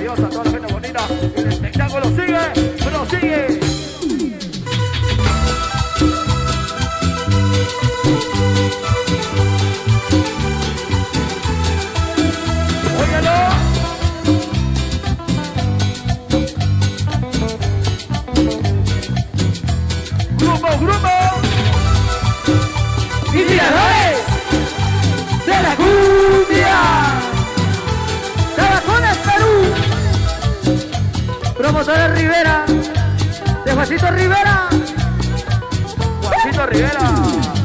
maravillosa, toda la gente bonita. Y el espectáculo sigue. de Rivera, de Juancito Rivera, Juancito Rivera.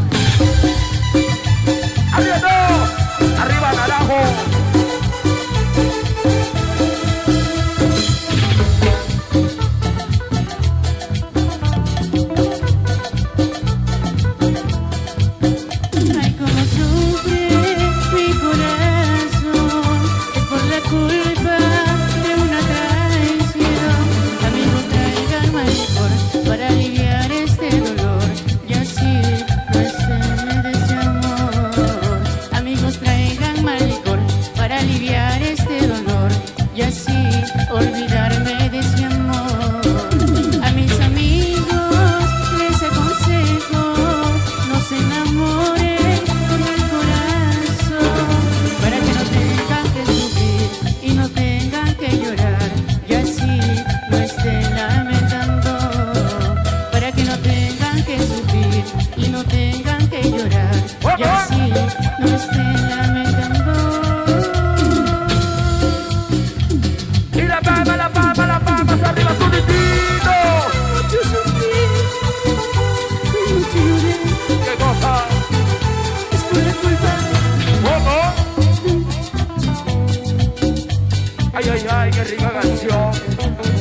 rica canción.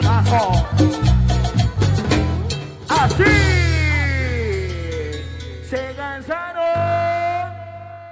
campeonazo.